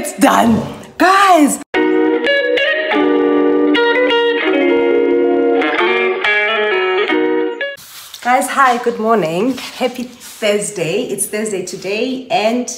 it's done. Guys, Guys, hi, good morning. Happy Thursday. It's Thursday today and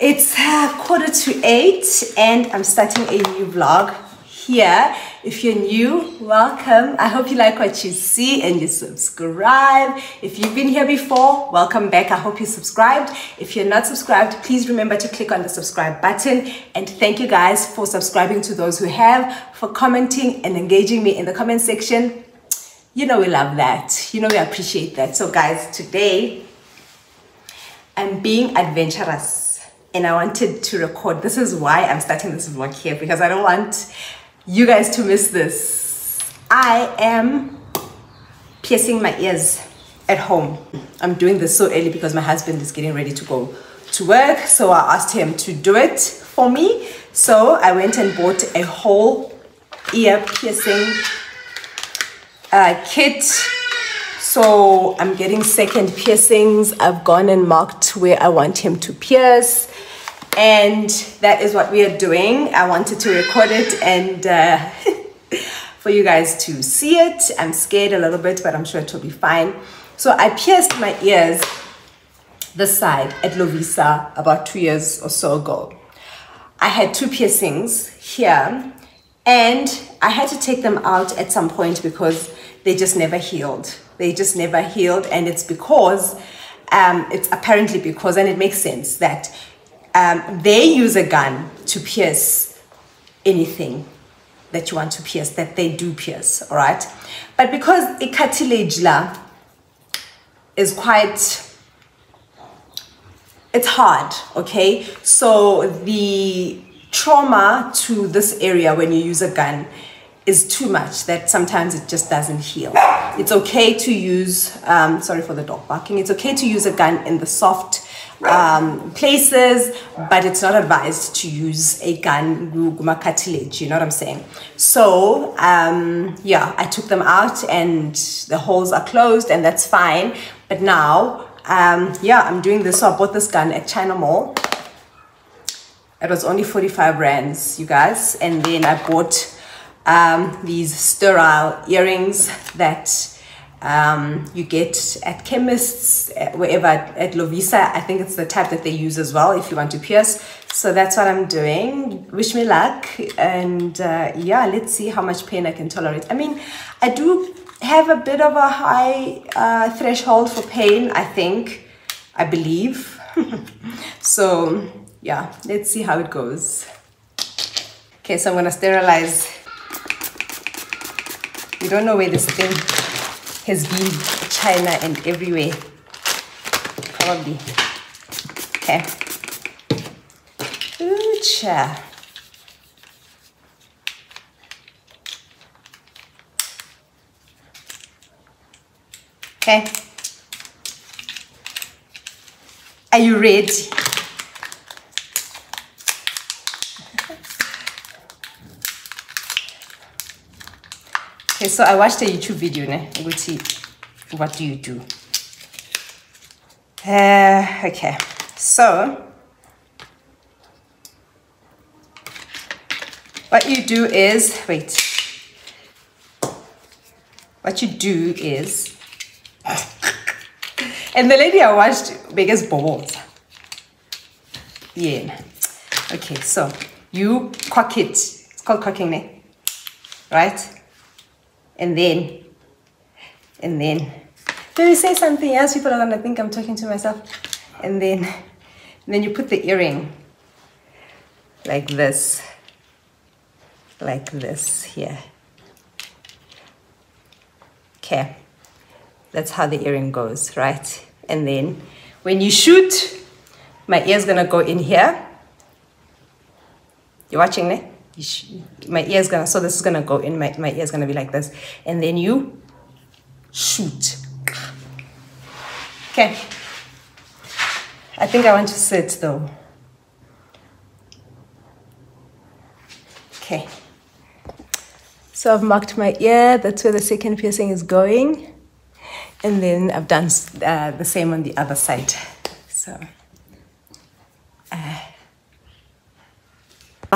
it's uh, quarter to eight and I'm starting a new vlog here. If you're new, welcome. I hope you like what you see and you subscribe. If you've been here before, welcome back. I hope you subscribed. If you're not subscribed, please remember to click on the subscribe button. And thank you guys for subscribing to those who have, for commenting and engaging me in the comment section you know we love that you know we appreciate that so guys today i'm being adventurous and i wanted to record this is why i'm starting this vlog here because i don't want you guys to miss this i am piercing my ears at home i'm doing this so early because my husband is getting ready to go to work so i asked him to do it for me so i went and bought a whole ear piercing uh, kit. So I'm getting second piercings. I've gone and marked where I want him to pierce. And that is what we are doing. I wanted to record it and uh, for you guys to see it. I'm scared a little bit, but I'm sure it will be fine. So I pierced my ears this side at Lovisa about two years or so ago. I had two piercings here and I had to take them out at some point because they just never healed. They just never healed. And it's because, um, it's apparently because, and it makes sense that um, they use a gun to pierce anything that you want to pierce, that they do pierce, all right? But because cartilage is quite, it's hard, okay? So the trauma to this area when you use a gun is too much that sometimes it just doesn't heal. It's okay to use, um, sorry for the dog barking, it's okay to use a gun in the soft um, places, but it's not advised to use a gun guma cartilage, you know what I'm saying? So, um, yeah, I took them out and the holes are closed and that's fine. But now, um, yeah, I'm doing this. So I bought this gun at China Mall. It was only 45 rands, you guys. And then I bought um, these sterile earrings that um, you get at chemists, wherever at Lovisa. I think it's the type that they use as well if you want to pierce. So that's what I'm doing. Wish me luck. And uh, yeah, let's see how much pain I can tolerate. I mean, I do have a bit of a high uh, threshold for pain, I think, I believe. so yeah, let's see how it goes. Okay, so I'm gonna sterilize you don't know where this thing has been. China and everywhere. Probably. Okay. Oocha. Okay. Are you ready? Okay, so I watched a YouTube video, ne? see what do you do? Uh, okay, so what you do is, wait, what you do is, and the lady I watched biggest balls. Yeah. Okay, so you cock it. It's called cocking, ne? Right? And then, and then, then you say something else, people are gonna think I'm talking to myself. And then, and then you put the earring like this, like this here. Okay, that's how the earring goes, right? And then when you shoot, my ear's gonna go in here. You're watching, ne? My ear is gonna so this is gonna go in my, my ear is gonna be like this. And then you shoot. Okay. I think I want to sit though. Okay. So I've marked my ear. That's where the second piercing is going. And then I've done uh, the same on the other side. So uh,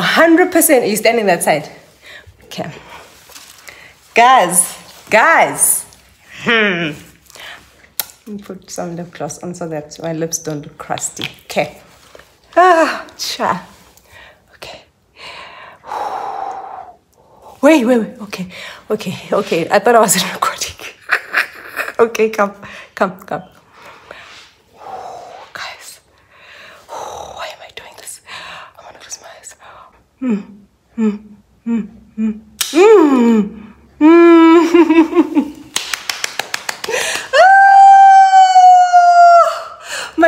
A hundred percent. Are you standing that side? Okay. Guys, guys. Hmm. Put some lip gloss on so that my lips don't look crusty. Okay. Ah, cha. Okay. Wait, wait, wait. Okay, okay, okay. I thought I wasn't recording. okay, come, come, come. Guys, why am I doing this? I want to close my eyes. Hmm, hmm, hmm, hmm, hmm, hmm. Ah, my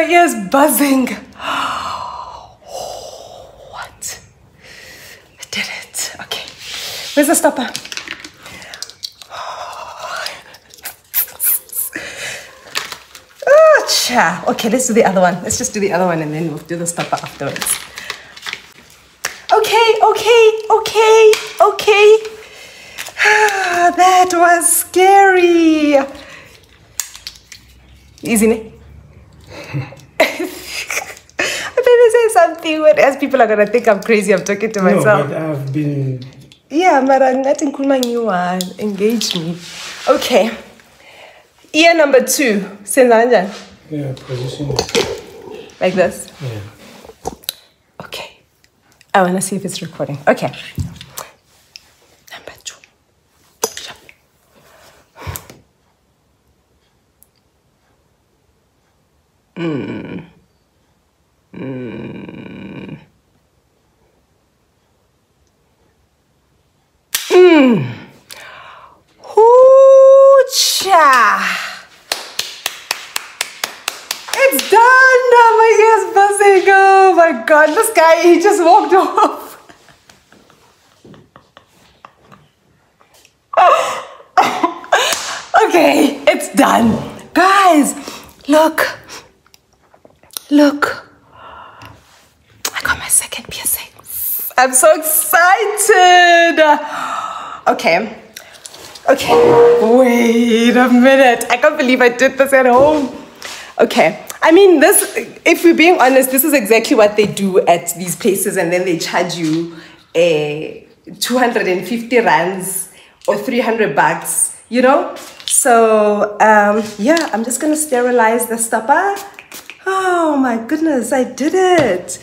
ears buzzing. What? I did it. Okay. Where's the stopper? Ah, cha. Okay, let's do the other one. Let's just do the other one and then we'll do the stopper afterwards. Okay, okay, okay. Ah, that was scary. Isn't it? I better say something, but as people are gonna think I'm crazy, I'm talking to myself. No, but I've been. Yeah, mara ngathi ngikhuluma ngiyi-one engage me okay ear number two senza kanjani Yeah, position. like this Yeah. Oh, okay i want to see if it's recording. Okay number two Sharp. Hoocha! It's done! Oh, my ears buzzing! Oh my god, he just walked off. okay, it's done. Guys, look. Look. I got my second piercing. I'm so excited. Okay. Okay. Wait a minute. I can't believe I did this at home. Okay. I mean, this, if we're being honest, this is exactly what they do at these places, and then they charge you a 250 rands or 300 bucks, you know? So, um, yeah, I'm just gonna sterilize the stopper. Oh my goodness, I did it.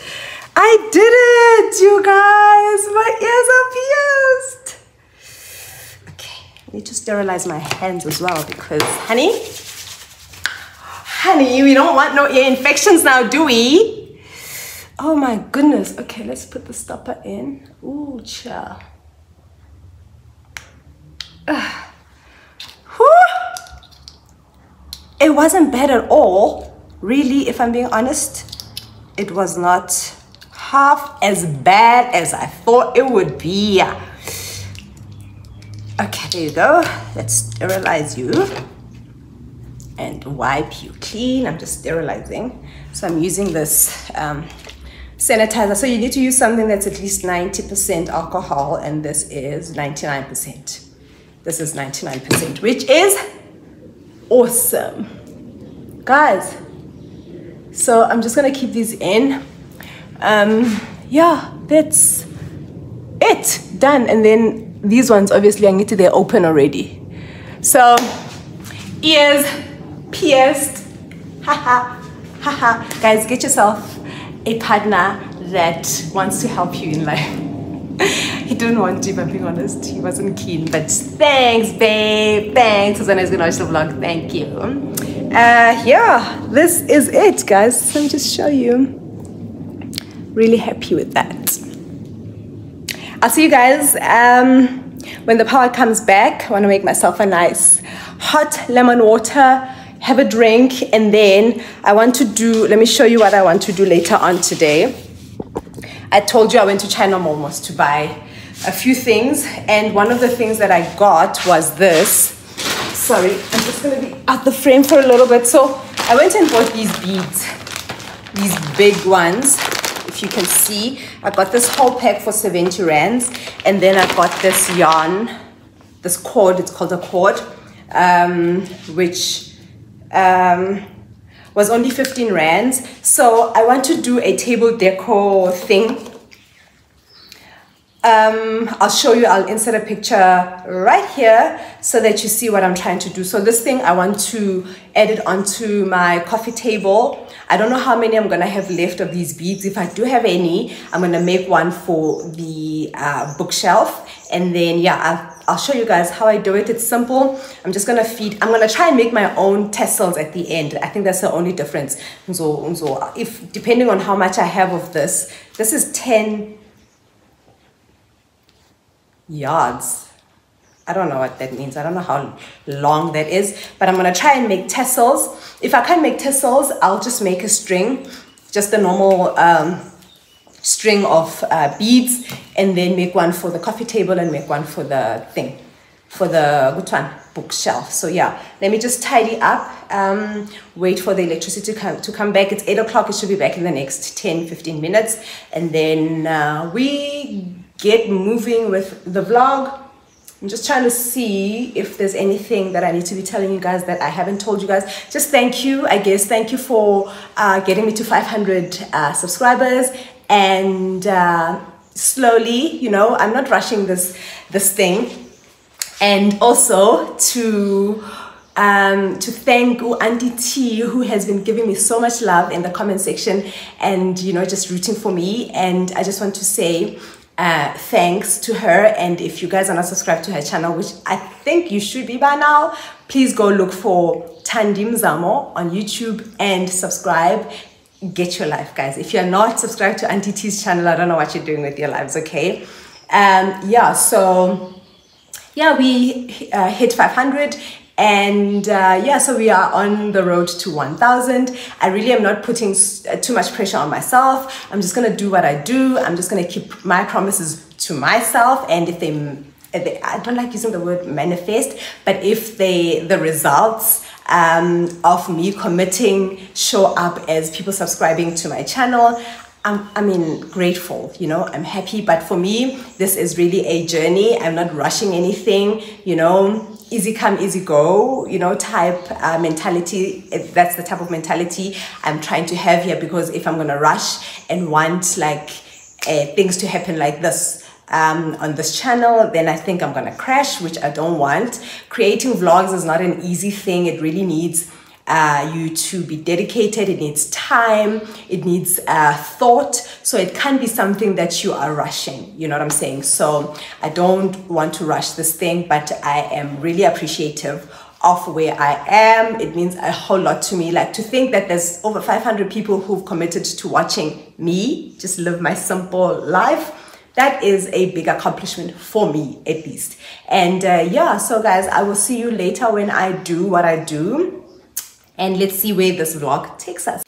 I did it, you guys. My ears are pierced. Okay, I need to sterilize my hands as well because, honey, honey, we don't want no ear infections now, do we? Oh my goodness. Okay, let's put the stopper in. Ooh. Ah. It wasn't bad at all. Really, if I'm being honest, it was not half as bad as I thought it would be. Okay, there you go. Let's sterilize you and wipe you clean. I'm just sterilizing. So I'm using this um, sanitizer. So you need to use something that's at least 90% alcohol, and this is 99%. This is 99%, which is awesome. Guys, so I'm just gonna keep these in. Um, yeah, that's it. Done. And then these ones, obviously, I need to, they're open already. So, ears pierced. Haha, haha. Guys, get yourself a partner that wants to help you in life. he didn't want to, if I'm being honest. He wasn't keen. But thanks, babe. Thanks. Susanna's gonna watch the vlog. Thank you. Uh, yeah, this is it, guys. Let me just show you. Really happy with that. I'll see you guys um, when the power comes back. I want to make myself a nice hot lemon water, have a drink, and then I want to do, let me show you what I want to do later on today. I told you I went to China Malls to buy a few things, and one of the things that I got was this. Sorry, I'm just gonna be out the frame for a little bit. So I went and bought these beads, these big ones. If you can see, I got this whole pack for 70 rands, and then I got this yarn, this cord. It's called a cord, um, which um, was only 15 rands. So I want to do a table deco thing um, I'll show you, I'll insert a picture right here so that you see what I'm trying to do. So this thing, I want to edit onto my coffee table. I don't know how many I'm gonna have left of these beads. If I do have any, I'm gonna make one for the uh, bookshelf. And then, yeah, I'll, I'll show you guys how I do it. It's simple. I'm just gonna feed, I'm gonna try and make my own tassels at the end. I think that's the only difference. So, so if, depending on how much I have of this, this is 10 yards. I don't know what that means. I don't know how long that is, but I'm gonna try and make tassels. If I can't make tassels, I'll just make a string, just a normal um, string of uh, beads, and then make one for the coffee table and make one for the thing, for the one bookshelf. So yeah, let me just tidy up. Um, wait for the electricity to come, to come back. It's 8 o'clock. It should be back in the next 10, 15 minutes. And then uh, we get moving with the vlog. I'm just trying to see if there's anything that I need to be telling you guys that I haven't told you guys. Just thank you, I guess. Thank you for uh, getting me to 500 uh, subscribers. And uh, slowly, you know, I'm not rushing this, this thing. And also to um, to thank Auntie T, who has been giving me so much love in the comment section and, you know, just rooting for me. And I just want to say uh, thanks to her. And if you guys are not subscribed to her channel, which I think you should be by now, please go look for Tandim Zamo on YouTube and subscribe. Get your life, guys. If you're not subscribed to Auntie T's channel, I don't know what you're doing with your lives, okay? Um, yeah, so yeah, we uh, hit 500 and uh, yeah so we are on the road to 1000 i really am not putting uh, too much pressure on myself i'm just gonna do what i do i'm just gonna keep my promises to myself and if they, if they i don't like using the word manifest but if they the results um, of me committing show up as people subscribing to my channel I'm, I mean, grateful, you know, I'm happy. But for me, this is really a journey. I'm not rushing anything, you know, easy come, easy go, you know, type uh, mentality. That's the type of mentality I'm trying to have here because if I'm going to rush and want like uh, things to happen like this, um, on this channel, then I think I'm gonna crash, which I don't want. Creating vlogs is not an easy thing. It really needs uh, you to be dedicated, it needs time, it needs uh, thought. So it can't be something that you are rushing, you know what I'm saying? So I don't want to rush this thing, but I am really appreciative of where I am. It means a whole lot to me. Like to think that there's over 500 people who've committed to watching me just live my simple life that is a big accomplishment for me at least and uh, yeah so guys i will see you later when i do what i do and let's see where this vlog takes us.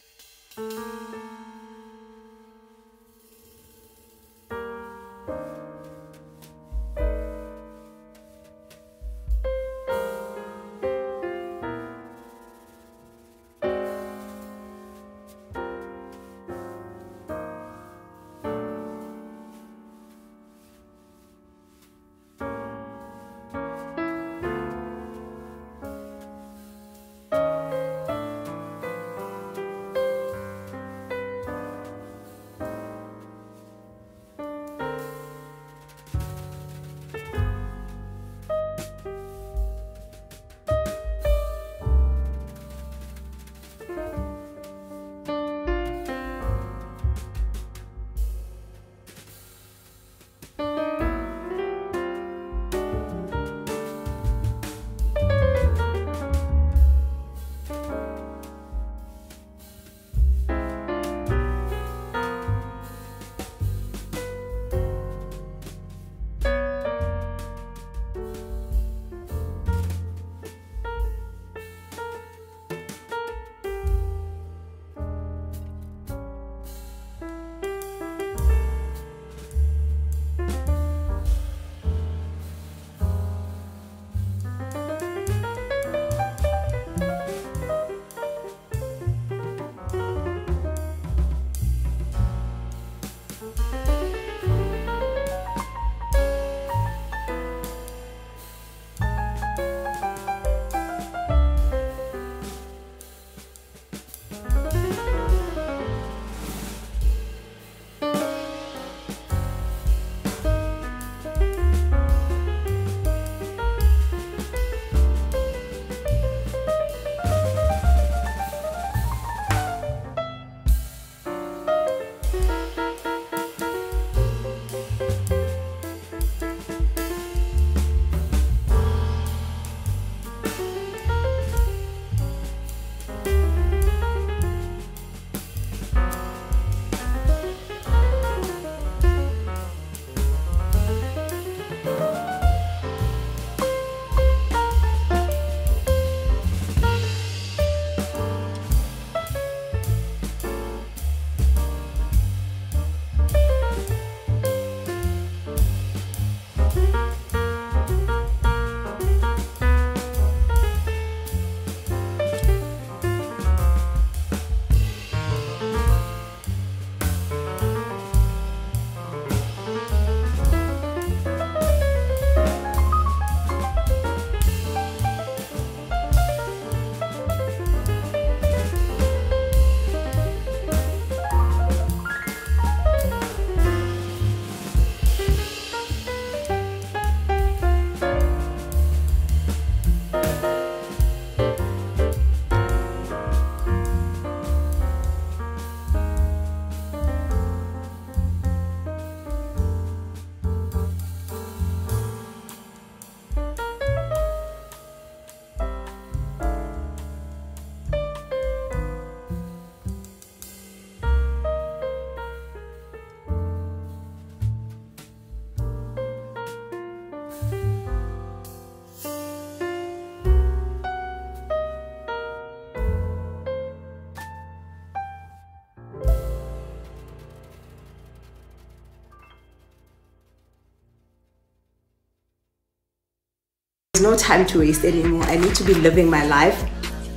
No time to waste anymore. I need to be living my life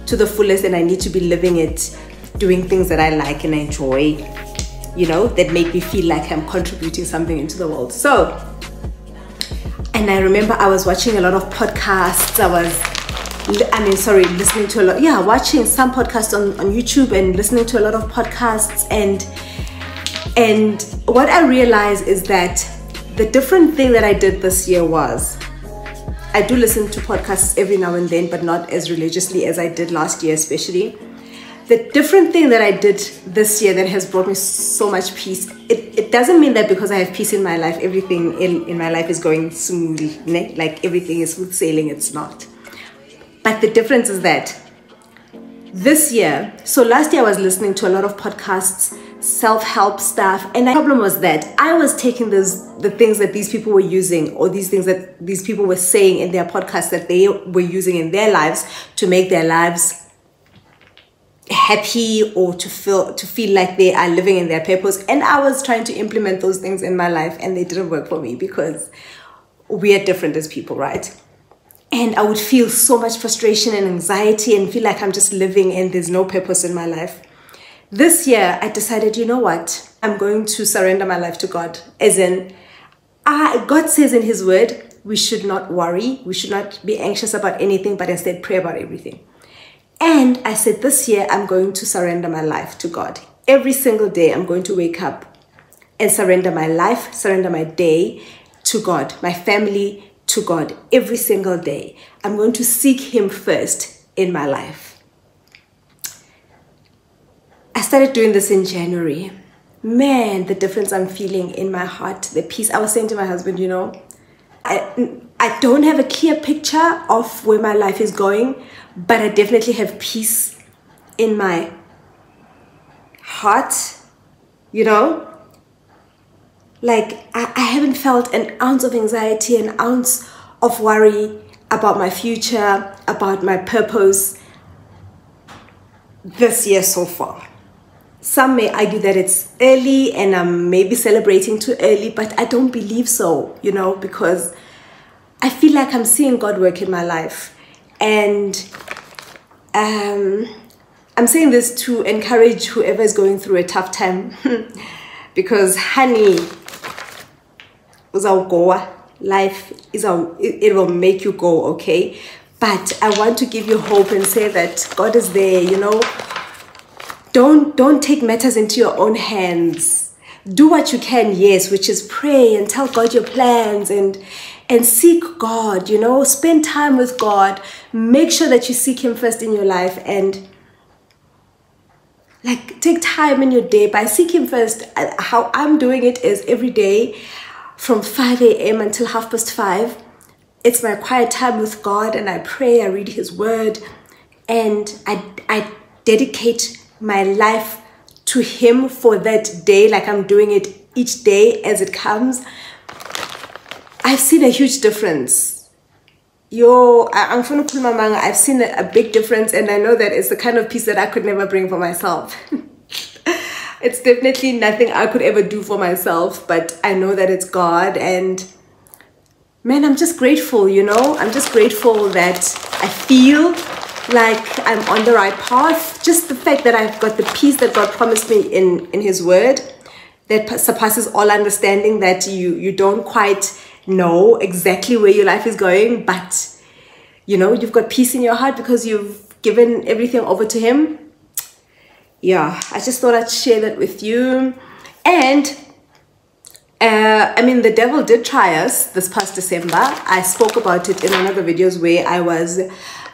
to the fullest and I need to be living it doing things that I like and enjoy, you know, that make me feel like I'm contributing something into the world. So, and I remember I was watching a lot of podcasts. I was, I mean, sorry, listening to a lot, yeah, watching some podcasts on, on YouTube and listening to a lot of podcasts. And, and what I realized is that the different thing that I did this year was I do listen to podcasts every now and then, but not as religiously as I did last year, especially. The different thing that I did this year that has brought me so much peace, it, it doesn't mean that because I have peace in my life, everything in, in my life is going smoothly, né? like everything is smooth sailing, it's not. But the difference is that this year, so last year I was listening to a lot of podcasts self-help stuff. And the problem was that i was taking those the things that these people were using or these things that these people were saying in their podcasts that they were using in their lives to make their lives happy or to feel to feel like they are living in their purpose. And i was trying to implement those things in my life and they didn't work for me because we are different as people right? And i would feel so much frustration and anxiety and feel like i'm just living and there's no purpose in my life this year I decided, you know what? I'm going to surrender my life to God. As in, I, God says in His Word, we should not worry, we should not be anxious about anything, but instead pray about everything. And I said, this year I'm going to surrender my life to God. Every single day I'm going to wake up and surrender my life, surrender my day to God, my family to God. Every single day I'm going to seek Him first in my life. I started doing this in January. Man, the difference I'm feeling in my heart, the peace. I was saying to my husband, you know, I, I don't have a clear picture of where my life is going, but I definitely have peace in my heart, you know? Like, I, I haven't felt an ounce of anxiety, an ounce of worry about my future, about my purpose this year so far. Some may argue that it's early and I'm maybe celebrating too early, but I don't believe so, you know, because I feel like I'm seeing God work in my life. And um, I'm saying this to encourage whoever is going through a tough time because, honey, uzawugoa life is a, it will make you go okay? But i want to give you hope and say that god is there you know don't don't take matters into your own hands. Do what you can yes which is pray and tell god your plans and and seek god you know. Spend time with god. Make sure that you seek him first in your life and like take time in your day. By seek him first uh, how i'm doing it is every day from 5 a.m until half past 5 it's my quiet time with god and i pray i read his word and i i dedicate my life to him for that day like i'm doing it each day as it comes i've seen a huge difference. Yo i'm from manga i've seen a big difference and i know that it's the kind of peace that i could never bring for myself. It's definitely nothing i could ever do for myself but i know that it's god and man i'm just grateful you know? I'm just grateful that i feel like I'm on the right path. Just the fact that I've got the peace that God promised me in, in His Word that surpasses all understanding that you, you don't quite know exactly where your life is going, but you know, you've got peace in your heart because you've given everything over to Him. Yeah, I just thought I'd share that with you. And uh, I mean, the devil did try us this past December. I spoke about it in one of the videos where I was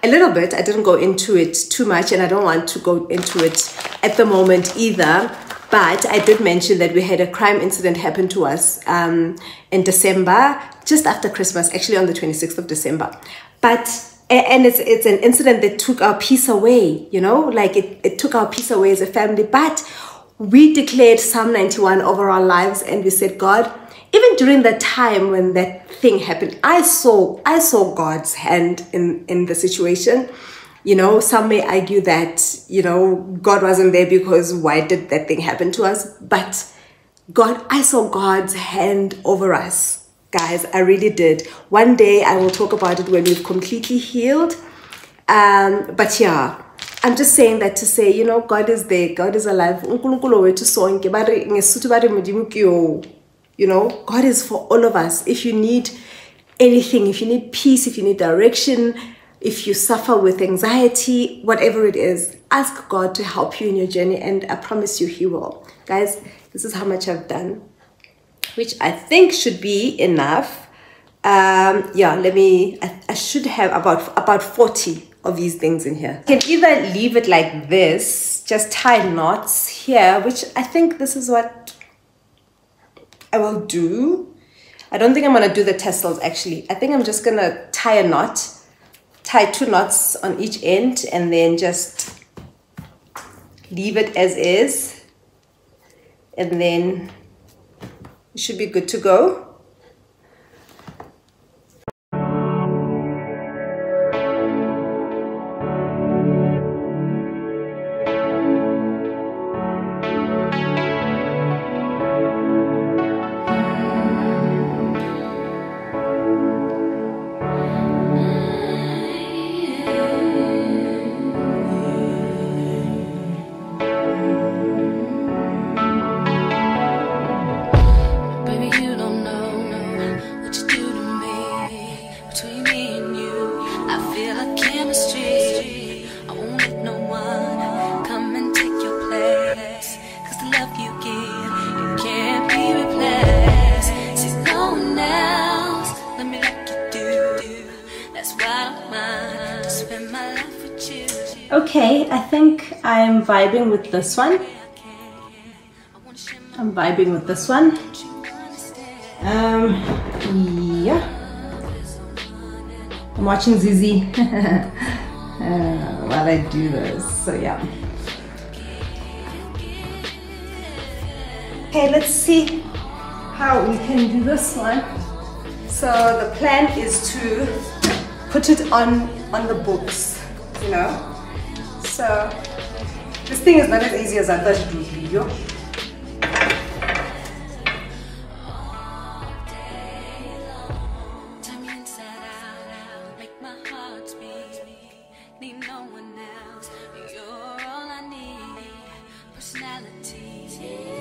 a little bit. I didn't go into it too much, and I don't want to go into it at the moment either. But I did mention that we had a crime incident happen to us um, in December, just after Christmas, actually on the 26th of December. But and it's it's an incident that took our peace away, you know, like it, it took our peace away as a family. But we declared Psalm 91 over our lives and we said, God, even during the time when that thing happened, I saw I saw God's hand in, in the situation. You know, some may argue that, you know, God wasn't there because why did that thing happen to us? But God, I saw God's hand over us. guys. I really did. One day I will talk about it when we've completely healed. Um, but yeah, I'm just saying that to say, you know, God is there, God is alive. You know, God is for all of us. If you need anything, if you need peace, if you need direction, if you suffer with anxiety, whatever it is, ask God to help you in your journey, and I promise you, He will. Guys, this is how much I've done, which I think should be enough. Um, yeah, let me. I, I should have about about forty of these things in here. You can either leave it like this, just tie knots here, which I think this is what I will do. I don't think I'm gonna do the tassels actually. I think I'm just gonna tie a knot, tie two knots on each end, and then just leave it as is. And then it should be good to go. With this one. I'm vibing with this one. Um, yeah. I'm watching Zizi uh, while I do this. So yeah. Okay, let's see how we can do this one. So the plan is to put it on on the books, you know. So thing is not as easy as I thought it would be. Yo.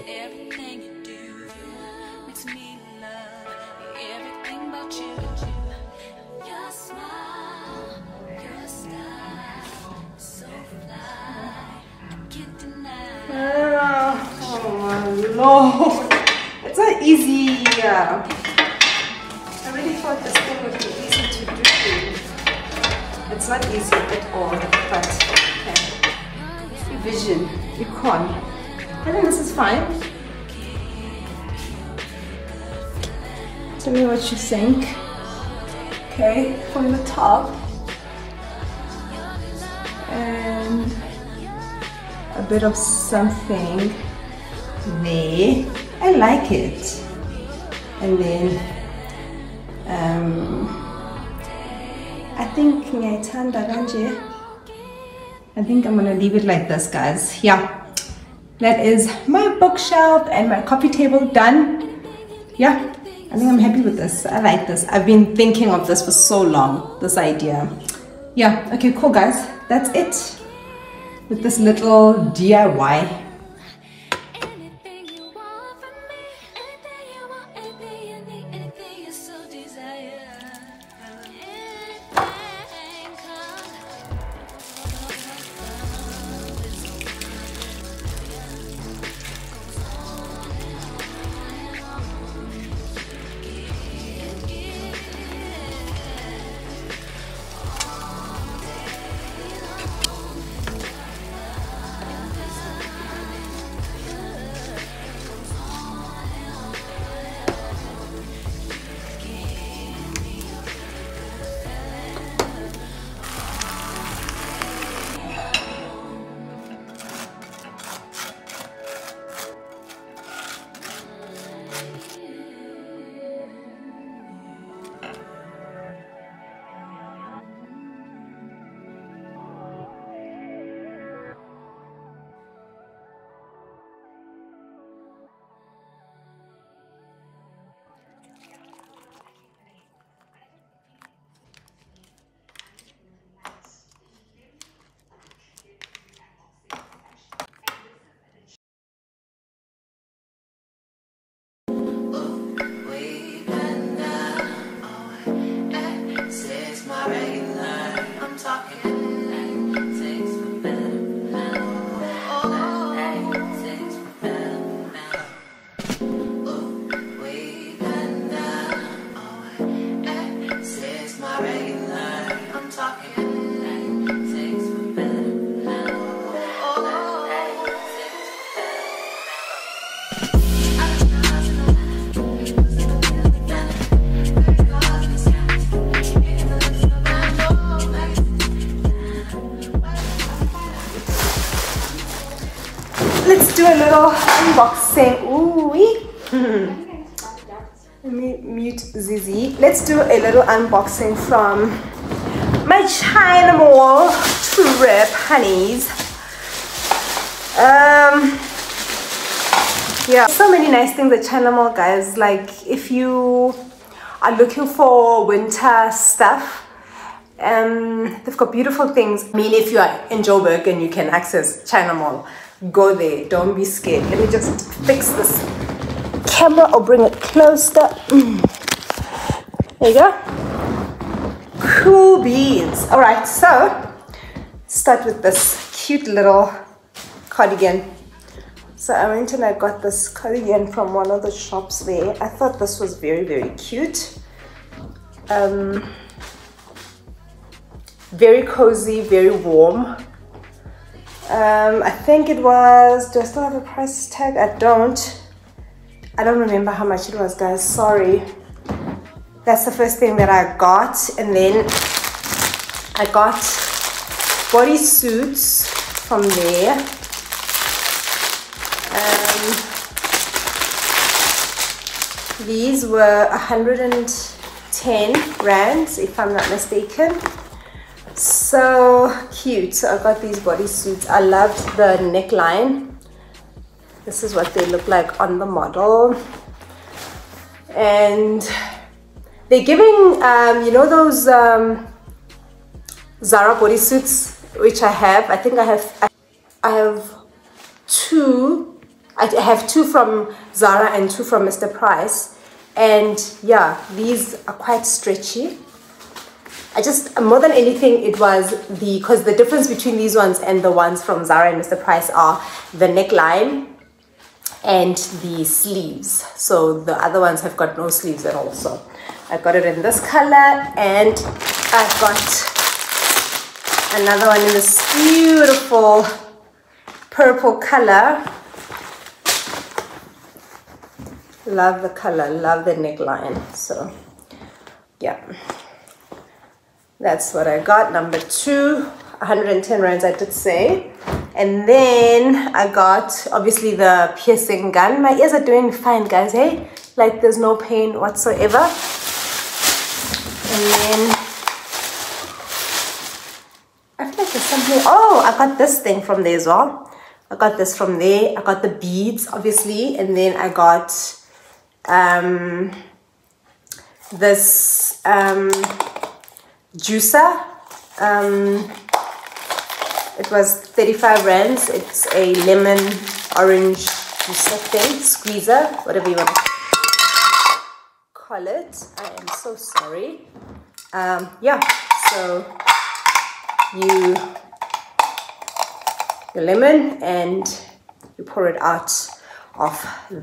Everything you do makes me love everything about you. Lord. It's not easy. I really thought this thing would be easy to do. It's not easy at all, but okay. Vision, you can't. I think this is fine. Tell me what you think. Okay, from the top. And a bit of something there. I like it. And then um, I think ngiyayithanda kanje. I think I'm gonna leave it like this, guys. Yeah, that is my bookshelf and my coffee table done. Yeah, I think I'm happy with this. I like this. I've been thinking of this for so long. This idea. Yeah. Okay. Cool, guys. That's it with this little DIY. Let's do a little unboxing from my China Mall trip, honeys. Um, yeah, so many nice things at China Mall, guys. Like if you are looking for winter stuff, um, they've got beautiful things. I mean, if you are in Joburg and you can access China Mall, go there. Don't be scared. Let me just fix this camera or bring it closer. Mm. There you go. Cool beans. All right, so start with this cute little cardigan. So I went and I got this cardigan from one of the shops there. I thought this was very, very cute. Um, very cozy, very warm. Um, I think it was, do I still have a price tag? I don't. I don't remember how much it was, guys. Sorry. That's the first thing that I got. And then I got body suits from there. Um, these were 110 rands, if I'm not mistaken. So cute. So I got these body suits. I loved the neckline this is what they look like on the model and they're giving um, you know those um, Zara bodysuits which I have I think I have I have two I have two from Zara and two from Mr. Price and yeah these are quite stretchy I just more than anything it was the because the difference between these ones and the ones from Zara and Mr. Price are the neckline and the sleeves so the other ones have got no sleeves at all so I got it in this color and I've got another one in this beautiful purple color love the color love the neckline so yeah that's what I got number two 110 rands I did say and then I got obviously the piercing gun. My ears are doing fine, guys, hey? Like there's no pain whatsoever. And then I feel like there's something. Oh, I got this thing from there as well. I got this from there. I got the beads, obviously, and then I got um, this um, juicer. Um, it was 35 rands. It's a lemon orange juicer thing, squeezer, whatever you want to. I am so sorry. Um, yeah, so you your lemon and you pour it out of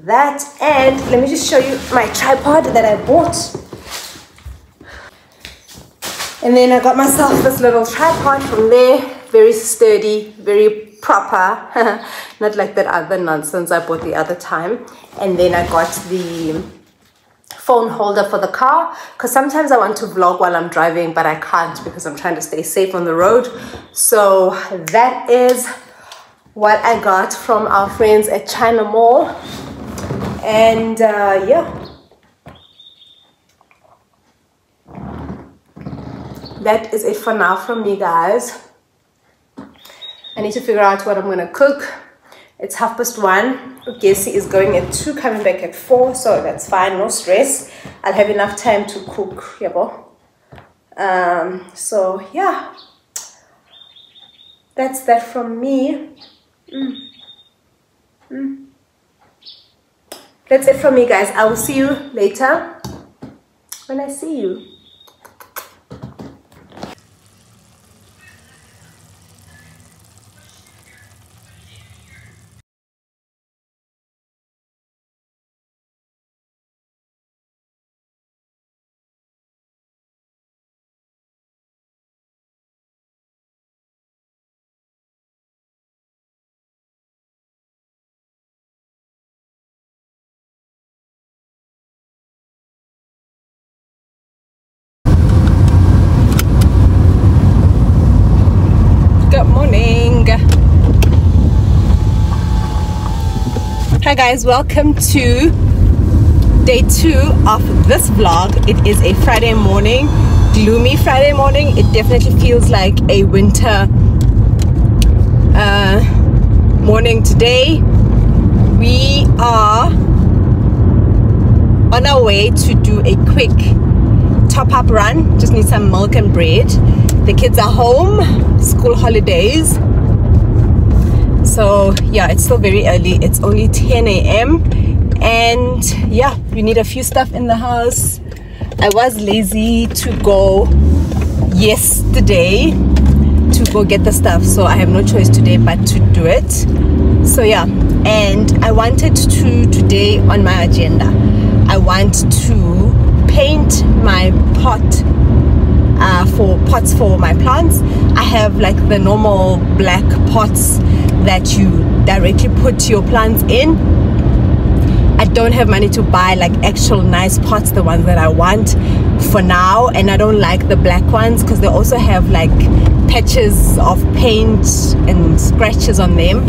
that and let me just show you my tripod that I bought and then I got myself this little tripod from there very sturdy, very proper, not like that other nonsense I bought the other time. And then I got the phone holder for the car because sometimes I want to vlog while I'm driving, but I can't because I'm trying to stay safe on the road. So that is what I got from our friends at China Mall. And uh, yeah. That is it for now from me, guys. I need to figure out what I'm gonna cook. It's half past one. Casey is going at two, coming back at four, so that's fine, no stress. I'll have enough time to cook, yabo. Um, so yeah, that's that from me. Mm. Mm. That's it from me, guys. I will see you later when I see you. Guys, welcome to day two of this vlog. It is a Friday morning, gloomy Friday morning. It definitely feels like a winter uh, morning today. We are on our way to do a quick top up run. Just need some milk and bread. The kids are home, school holidays. So yeah, it's still very early. It's only 10 a.m. And yeah, we need a few stuff in the house. I was lazy to go yesterday to go get the stuff so i have no choice today but to do it so yeah and i wanted to today on my agenda i want to paint my pot uh, for pots for my plants i have like the normal black pots that you directly put your plants in I don't have money to buy like actual nice pots, the ones that I want for now. And I don't like the black ones because they also have like patches of paint and scratches on them.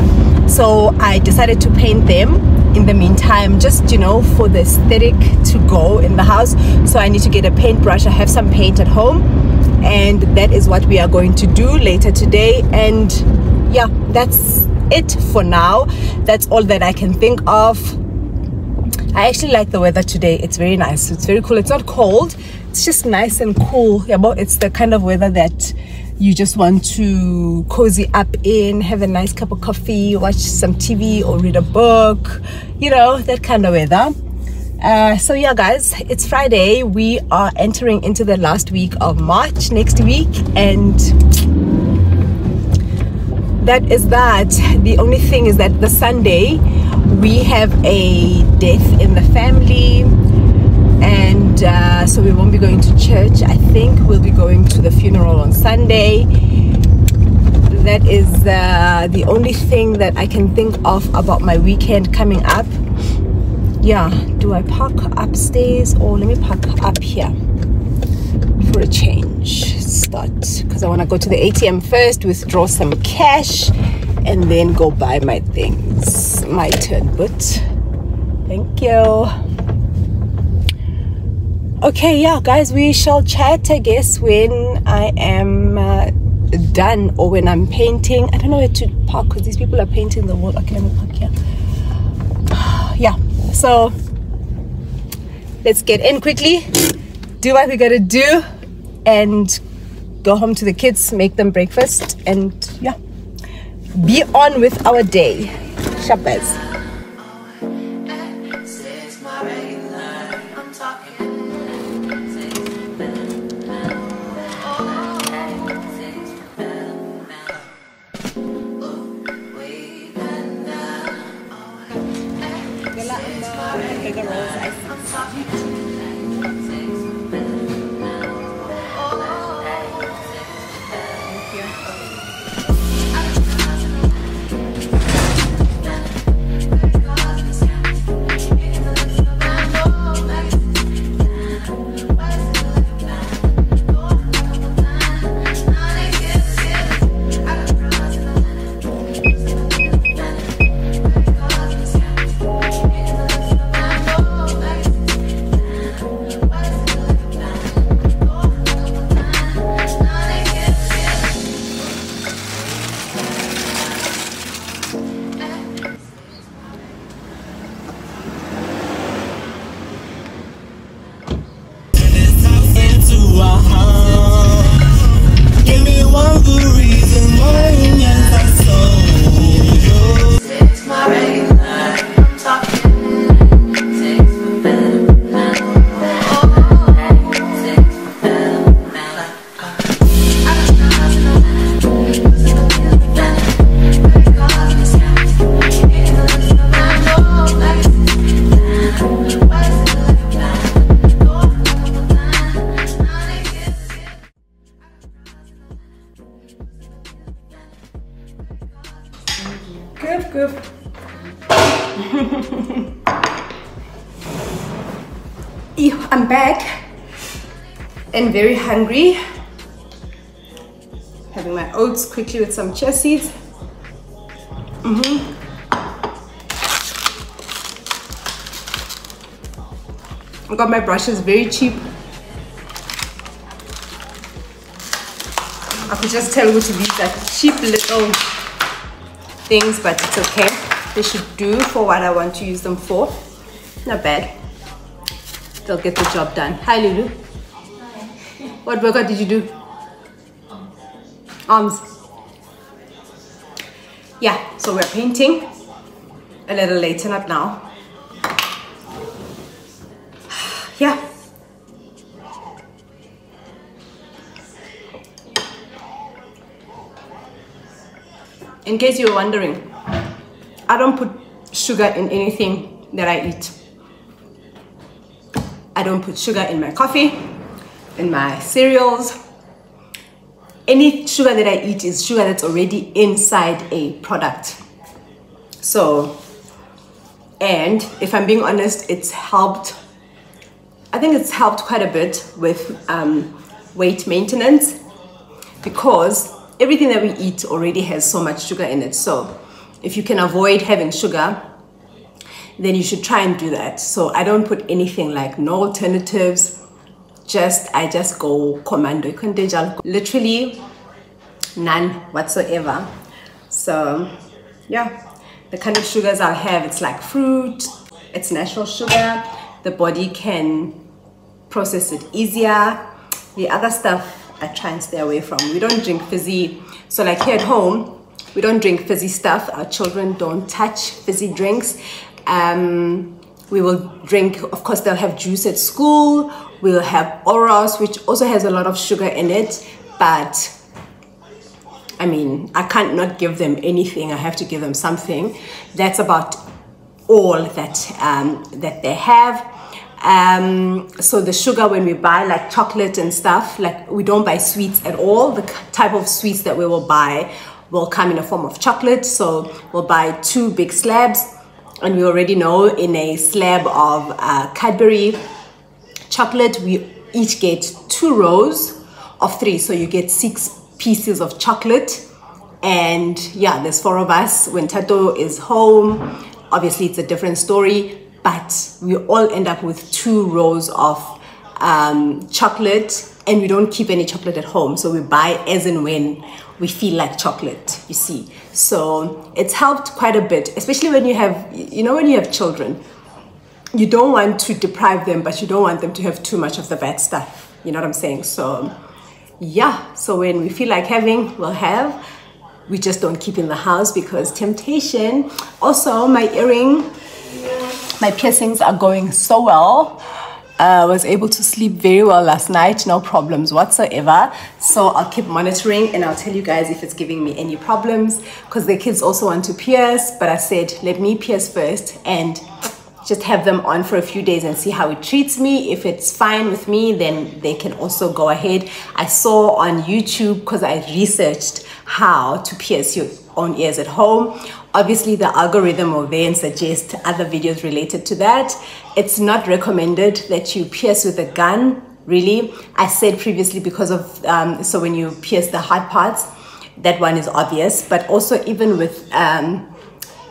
So I decided to paint them in the meantime, just you know, for the aesthetic to go in the house. So I need to get a paintbrush. I have some paint at home, and that is what we are going to do later today. And yeah, that's it for now. That's all that I can think of. I actually like the weather today. It's very nice. It's very cool. It's not cold. It's just nice and cool. Yeah, but it's the kind of weather that you just want to cozy up in, have a nice cup of coffee, watch some TV or read a book. You know, that kind of weather. Uh, so yeah guys it's friday we are entering into the last week of march next week and that is that the only thing is that the sunday we have a death in the family and uh, so we won't be going to church. I think we'll be going to the funeral on sunday. That is uh, the only thing that i can think of about my weekend coming up. Yeah do i park upstairs or let me park up here for a change start. Because I want to go to the ATM first withdraw some cash and then go buy my things. My turn but thank you. Okay yeah guys we shall chat I guess when I am uh, done or when I'm painting. I don't know where to park because these people are painting the wall. Okay let me park here. Yeah so let's get in quickly. Do what we gotta do and go home to the kids, make them breakfast, and yeah, be on with our day. Give hungry. Having my oats quickly with some chia seeds. Mm -hmm. I got my brushes very cheap. I could just tell which of these are cheap little things, but it's okay. They should do for what I want to use them for. Not bad. They'll get the job done. Hi, Lulu. What workout did you do? Arms. Yeah, so we're painting a little later, not now. Yeah. In case you're wondering, I don't put sugar in anything that I eat. I don't put sugar in my coffee, in my cereals. Any sugar that I eat is sugar that's already inside a product. So, and if I'm being honest, it's helped. I think it's helped quite a bit with um, weight maintenance because everything that we eat already has so much sugar in it. So, if you can avoid having sugar, then you should try and do that. So I don't put anything like no alternatives. Just I just go commando. Literally none whatsoever. So yeah, the kind of sugars I'll have, it's like fruit, it's natural sugar. The body can process it easier. The other stuff I try and stay away from. We don't drink fizzy. So like here at home, we don't drink fizzy stuff. Our children don't touch fizzy drinks. Um, we will drink, of course, they'll have juice at school. We'll have Oros, which also has a lot of sugar in it. But I mean, I can't not give them anything. I have to give them something. That's about all that um, that they have. Um, so the sugar when we buy like chocolate and stuff, like we don't buy sweets at all. The type of sweets that we will buy will come in a form of chocolate. So we'll buy two big slabs and we already know in a slab of uh, Cadbury chocolate, we each get two rows of three. So you get six pieces of chocolate. And yeah, there's four of us. When Tato is home, obviously it's a different story, but we all end up with two rows of um, chocolate and we don't keep any chocolate at home. So we buy as and when we feel like chocolate, you see. So it's helped quite a bit, especially when you have, you know, when you have children, you don't want to deprive them, but you don't want them to have too much of the bad stuff. You know what I'm saying? So yeah, so when we feel like having, we'll have. We just don't keep in the house because temptation. Also, my earring, my piercings are going so well. I was able to sleep very well last night, no problems whatsoever. So I'll keep monitoring and I'll tell you guys if it's giving me any problems because the kids also want to pierce. But I said, let me pierce first and just have them on for a few days and see how it treats me. If it's fine with me, then they can also go ahead. I saw on YouTube because I researched how to pierce your own ears at home. Obviously, the algorithm will then suggest other videos related to that. It's not recommended that you pierce with a gun, really. I said previously because of, um, so when you pierce the hard parts, that one is obvious, but also even with, um,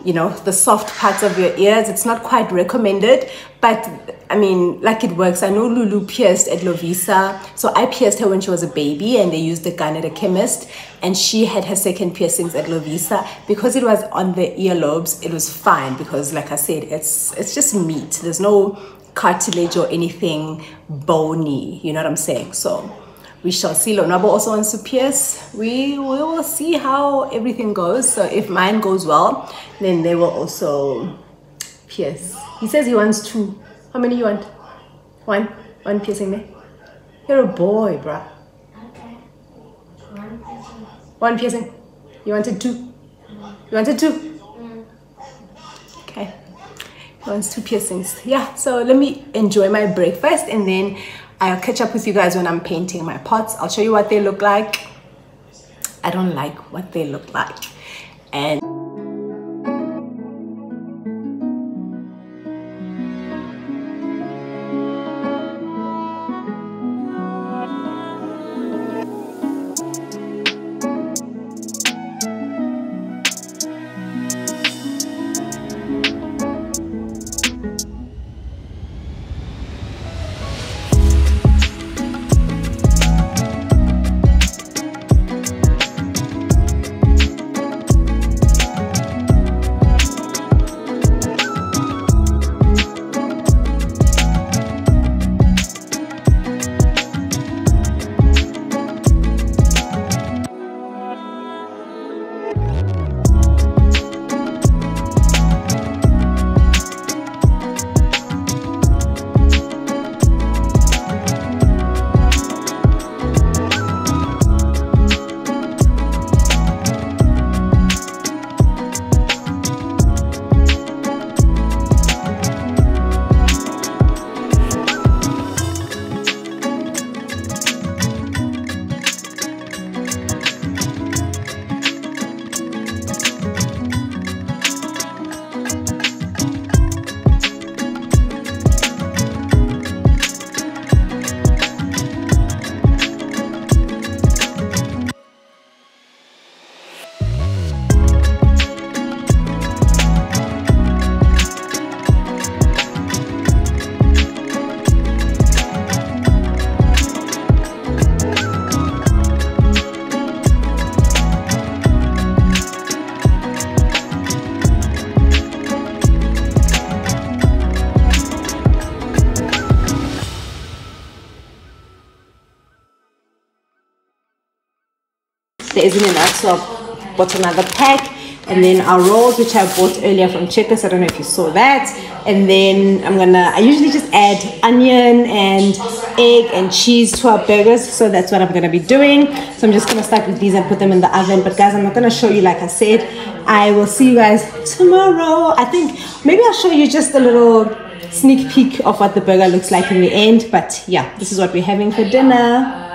you know, the soft parts of your ears, it's not quite recommended, but I mean, like it works. I know Lulu pierced at Lovisa. So I pierced her when she was a baby and they used the gun at a chemist and she had her second piercings at Lovisa. Because it was on the earlobes, it was fine because like I said, it's it's just meat. There's no cartilage or anything bony, you know what I'm saying? So we shall see. Lonabo also wants to pierce. We, we will see how everything goes. So if mine goes well, then they will also pierce. He says he wants two. How many you want? One? One piercing there? You're a boy, bruh. Okay. One piercing. You wanted two? You wanted two? Okay. He wants two piercings. Yeah, so let me enjoy my breakfast and then I'll catch up with you guys when I'm painting my pots. I'll show you what they look like. I don't like what they look like. And isn't enough, so I bought another pack. And then our rolls, which I bought earlier from Checkers, I don't know if you saw that. And then I'm gonna, I usually just add onion and egg and cheese to our burgers, so that's what I'm gonna be doing. So I'm just gonna start with these and put them in the oven. But guys, I'm not gonna show you like I said. I will see you guys tomorrow. I think maybe I'll show you just a little sneak peek of what the burger looks like in the end. But yeah, this is what we're having for dinner.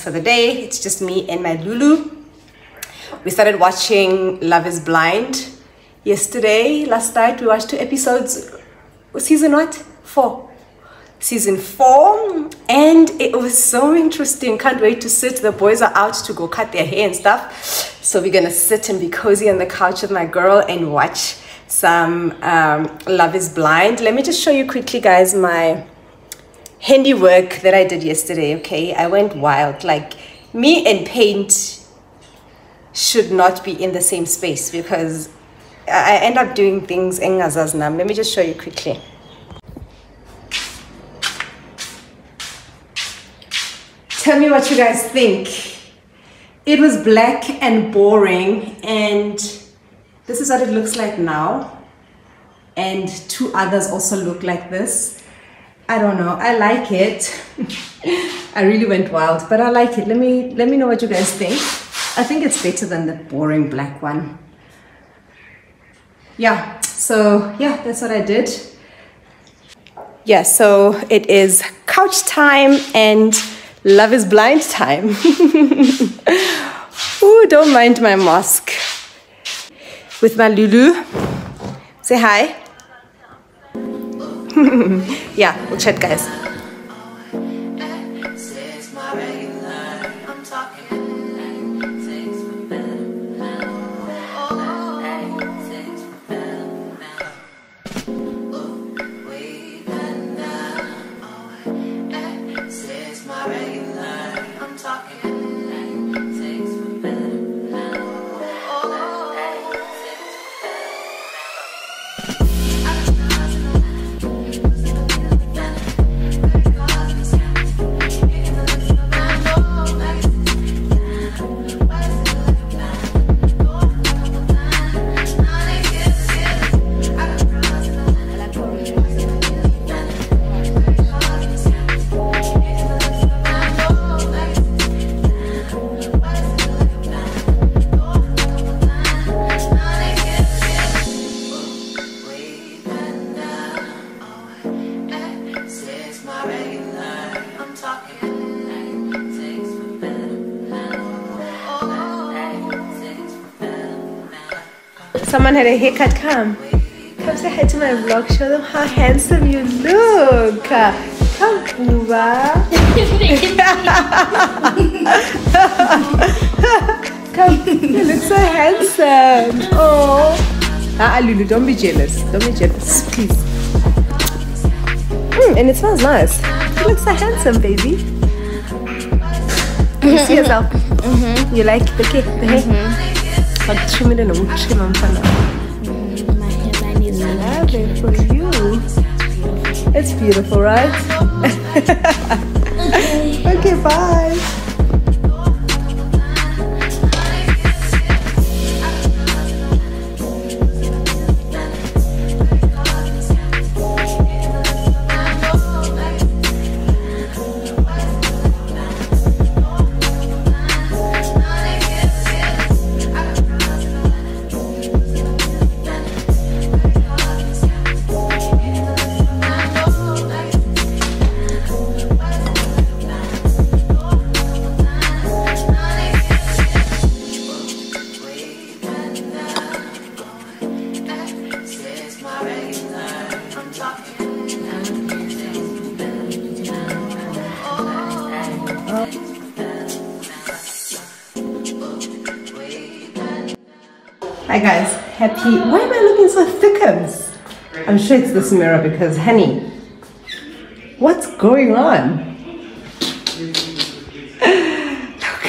For the day. It's just me and my Lulu. We started watching Love is Blind yesterday, last night. We watched two episodes. Season what? Four. Season four. And it was so interesting. Can't wait to sit. The boys are out to go cut their hair and stuff. So we're going to sit and be cozy on the couch with my girl and watch some um, Love is Blind. Let me just show you quickly, guys, my handiwork that I did yesterday, okay? I went wild. Like, me and paint should not be in the same space because I end up doing things engazaznam. Let me just show you quickly. Tell me what you guys think. It was black and boring and this is what it looks like now. And two others also look like this. I don't know. I like it. I really went wild, but I like it. Let me let me know what you guys think. I think it's better than the boring black one. Yeah. So yeah, that's what I did. Yeah. So it is couch time and love is blind time. Ooh, don't mind my mask. With my Lulu. Say hi. yeah, we'll chat, guys. Had a haircut. Come. Come say hi to my vlog. Show them how handsome you look. Come, Kuba. Come. You look so handsome. Oh. Ah, Lulu, don't be jealous. Don't be jealous, please. Mm, and it smells nice. You look so handsome, baby. You see yourself. You like the cake, the hair? But trim it in a trim on My hairline is Love it for you. It's beautiful, right? okay, bye. Hi guys, happy. Why am I looking so thickums? I'm sure it's this mirror because, honey, what's going on? Look.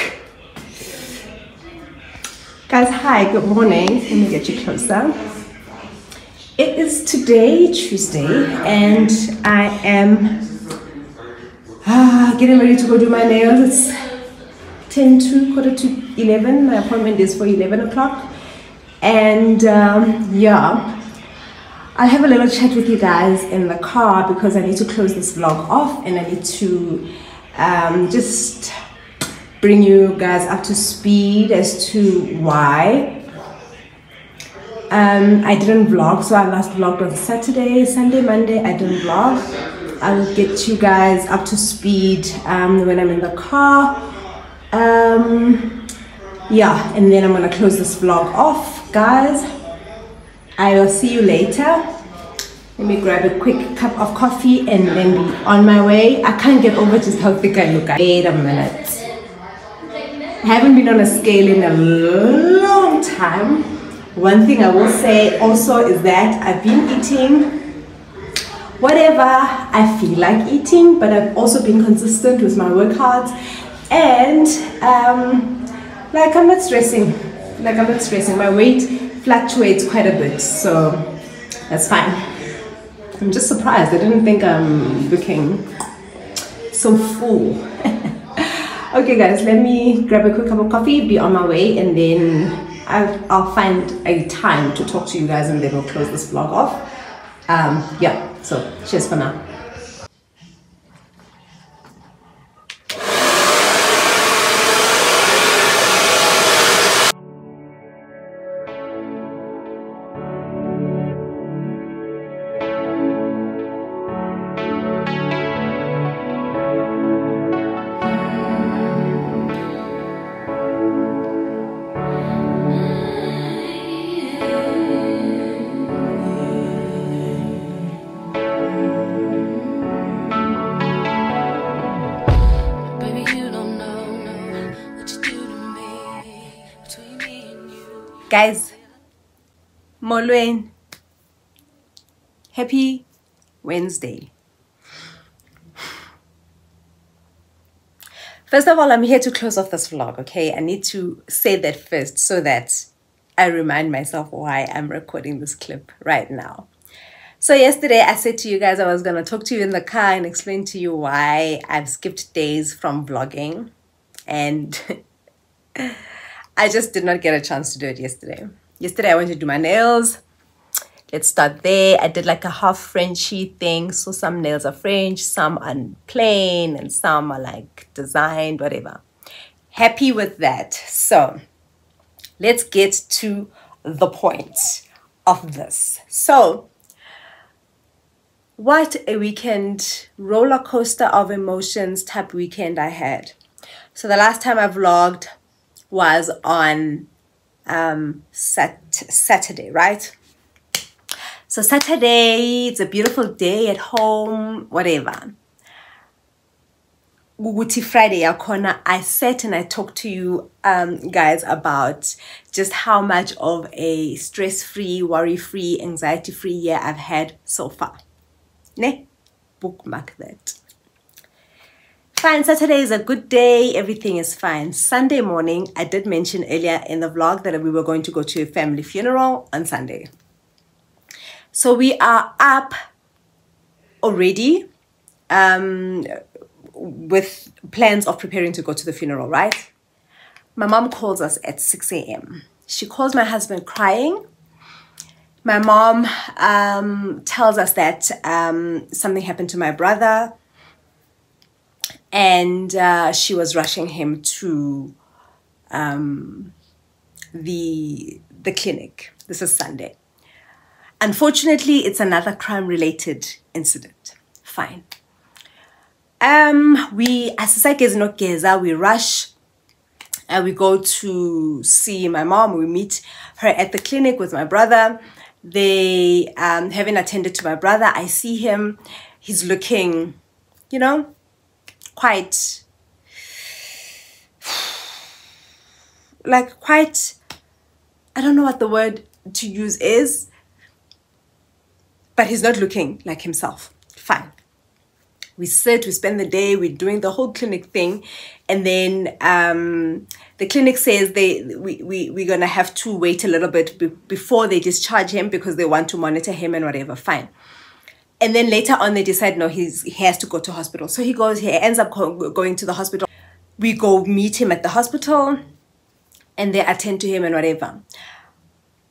Guys, hi, good morning. Let me get you closer. It is today, Tuesday, and I am ah, getting ready to go do my nails. It's 10 to quarter to 11. My appointment is for 11 o'clock. And um, yeah, I'll have a little chat with you guys in the car because I need to close this vlog off and I need to um, just bring you guys up to speed as to why um, I didn't vlog, so I last vlogged on Saturday, Sunday, Monday. I didn't vlog. I'll get you guys up to speed um, when I'm in the car. Um, yeah, and then I'm gonna close this vlog off, guys. I will see you later. Let me grab a quick cup of coffee and then be on my way. I can't get over just how thick I look. Wait a minute. I haven't been on a scale in a long time. One thing I will say also is that I've been eating whatever I feel like eating, but I've also been consistent with my workouts and um, like I'm not stressing. Like I'm not stressing. My weight fluctuates quite a bit, so that's fine. I'm just surprised. I didn't think I'm looking so full. okay, guys, let me grab a quick cup of coffee, be on my way, and then I'll, I'll find a time to talk to you guys, and then we'll close this vlog off. Um, yeah, so cheers for now. Molweni. Happy wednesday. First of all i'm here to close off this vlog okay? I need to say that first so that i remind myself why i'm recording this clip right now. So yesterday I said to you guys I was going to talk to you in the car and explain to you why I've skipped days from vlogging. And I just did not get a chance to do it yesterday. Yesterday I went to do my nails. Let's start there. I did like a half Frenchy thing. So some nails are French, some are plain, and some are like designed, whatever. Happy with that. So let's get to the point of this. So what a weekend roller coaster of emotions type weekend I had. So the last time I vlogged was on um, sat- Saturday, right? So Saturday, it's a beautiful day at home, whatever. Guguti Friday yakhona I sat and I talked to you um guys about just how much of a stress-free, worry-free, anxiety-free year I've had so far. Ne? Bookmark that. Fine, Saturday is a good day, everything is fine. Sunday morning, I did mention earlier in the vlog that we were going to go to a family funeral on Sunday. So we are up already um, with plans of preparing to go to the funeral, right? My mom calls us at 6 a.m. She calls my husband crying. My mom um, tells us that um, something happened to my brother and uh, she was rushing him to um, the the clinic. This is Sunday. Unfortunately, it's another crime-related incident. Fine. Um, we as no geza, we rush and we go to see my mom. We meet her at the clinic with my brother. They um, having attended to my brother. I see him. He's looking, you know, quite like quite I don't know what the word to use is, but he's not looking like himself. Fine. We sit, we spend the day, we're doing the whole clinic thing, and then um, the clinic says they we, we we're gonna have to wait a little bit be- before they discharge him because they want to monitor him and whatever. Fine. And then later on, they decide no, he's he has to go to hospital. So he goes. He ends up going to the hospital. We go meet him at the hospital, and they attend to him and whatever.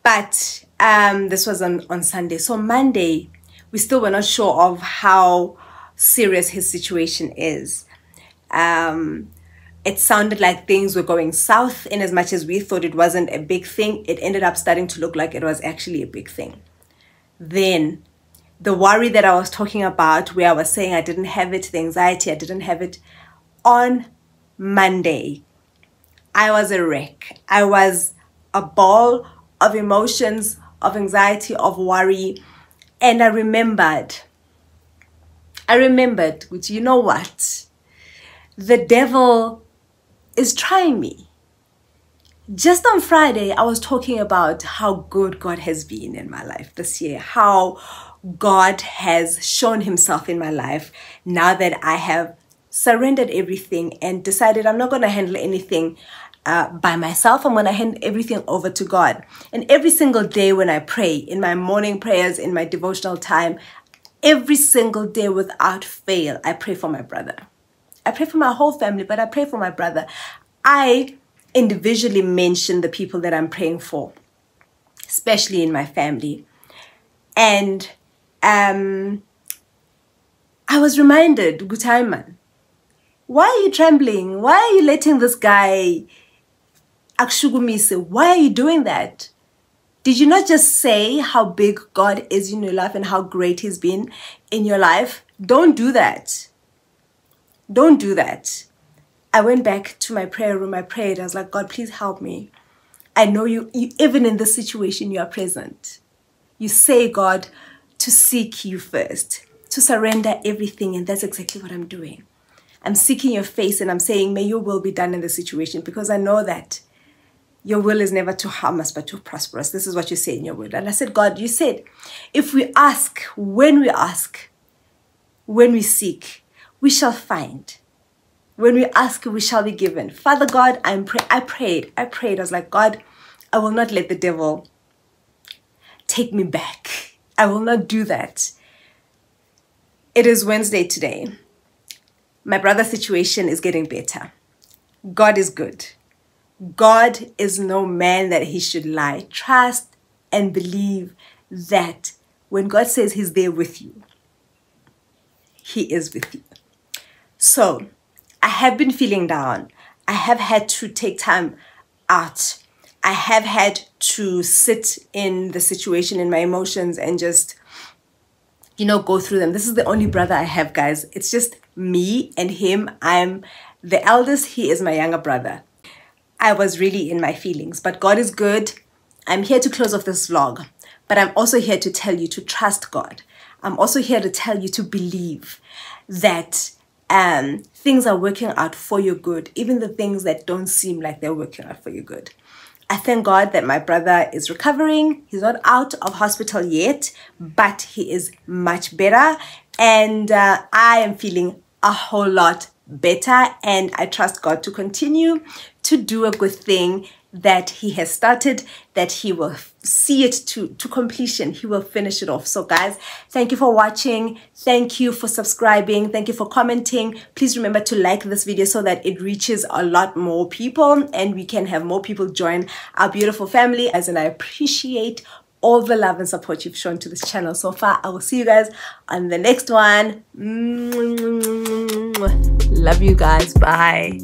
But um, this was on on Sunday. So Monday, we still were not sure of how serious his situation is. Um, it sounded like things were going south in as much as we thought it wasn't a big thing. It ended up starting to look like it was actually a big thing. Then the worry that I was talking about, where I was saying I didn't have it, the anxiety, I didn't have it, on Monday, I was a wreck. I was a ball of emotions, of anxiety, of worry. And I remembered, I remembered, which you know what? The devil is trying me. Just on Friday, I was talking about how good God has been in my life this year, how God has shown himself in my life now that I have surrendered everything and decided I'm not going to handle anything uh, by myself. I'm going to hand everything over to God. And every single day when I pray, in my morning prayers, in my devotional time, every single day without fail, I pray for my brother. I pray for my whole family, but I pray for my brother. I individually mention the people that I'm praying for, especially in my family. And um, I was reminded, Gutaiman, why are you trembling? Why are you letting this guy akshugumise? Why are you doing that? Did you not just say how big God is in your life and how great He's been in your life? Don't do that. Don't do that. I went back to my prayer room. I prayed. I was like, God, please help me. I know you, you even in this situation, you are present. You say, God, to seek you first, to surrender everything. And that's exactly what I'm doing. I'm seeking your face and I'm saying, may your will be done in the situation because I know that your will is never to harm us but to prosper us. This is what you say in your word. And I said, God, you said, if we ask, when we ask, when we seek, we shall find. When we ask, we shall be given. Father God, I'm pray- I prayed. I prayed. I was like, God, I will not let the devil take me back. I will not do that. It is Wednesday today. My brother's situation is getting better. God is good. God is no man that he should lie. Trust and believe that when God says he's there with you, he is with you. So, I have been feeling down. I have had to take time out. I have had to sit in the situation, in my emotions, and just, you know, go through them. This is the only brother I have, guys. It's just me and him. I'm the eldest, he is my younger brother. I was really in my feelings. But God is good. I'm here to close off this vlog, but I'm also here to tell you to trust God. I'm also here to tell you to believe that um, things are working out for your good, even the things that don't seem like they're working out for your good. I thank God that my brother is recovering. He's not out of hospital yet, but he is much better. And uh, I am feeling a whole lot better. And I trust God to continue to do a good thing that he has started that he will see it to to completion. He will finish it off. So guys thank you for watching. Thank you for subscribing. Thank you for commenting. Please remember to like this video so that it reaches a lot more people and we can have more people join our beautiful family. As and i appreciate all the love and support you've shown to this channel so far. I will see you guys on the next one. Love you guys. Bye